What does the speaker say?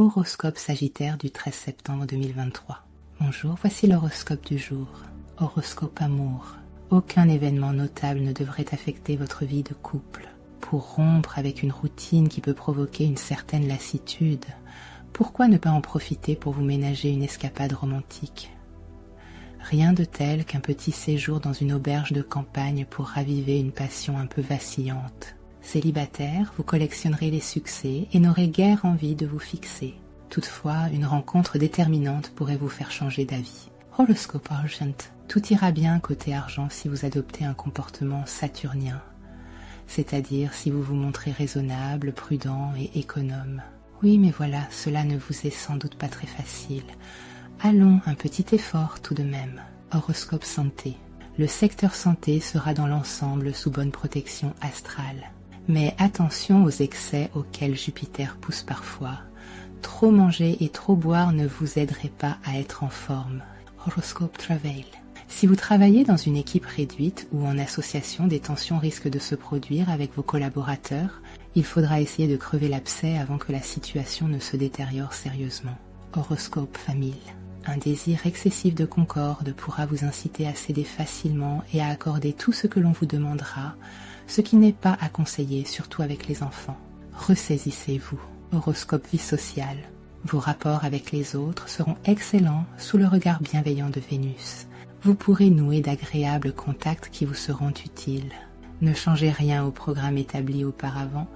Horoscope Sagittaire du 13 septembre 2023. Bonjour, voici l'horoscope du jour. Horoscope amour. Aucun événement notable ne devrait affecter votre vie de couple. Pour rompre avec une routine qui peut provoquer une certaine lassitude, pourquoi ne pas en profiter pour vous ménager une escapade romantique? Rien de tel qu'un petit séjour dans une auberge de campagne pour raviver une passion un peu vacillante. Célibataire, vous collectionnerez les succès et n'aurez guère envie de vous fixer. Toutefois, une rencontre déterminante pourrait vous faire changer d'avis. Horoscope Argent. Tout ira bien côté argent si vous adoptez un comportement saturnien, c'est-à-dire si vous vous montrez raisonnable, prudent et économe. Oui, mais voilà, cela ne vous est sans doute pas très facile. Allons, un petit effort tout de même. Horoscope santé. Le secteur santé sera dans l'ensemble sous bonne protection astrale. Mais attention aux excès auxquels Jupiter pousse parfois. Trop manger et trop boire ne vous aiderait pas à être en forme. Horoscope Travail. Si vous travaillez dans une équipe réduite ou en association, des tensions risquent de se produire avec vos collaborateurs. Il faudra essayer de crever l'abcès avant que la situation ne se détériore sérieusement. Horoscope Famille. Un désir excessif de concorde pourra vous inciter à céder facilement et à accorder tout ce que l'on vous demandera, ce qui n'est pas à conseiller, surtout avec les enfants. Ressaisissez-vous. Horoscope vie sociale. Vos rapports avec les autres seront excellents sous le regard bienveillant de Vénus. Vous pourrez nouer d'agréables contacts qui vous seront utiles. Ne changez rien au programme établi auparavant,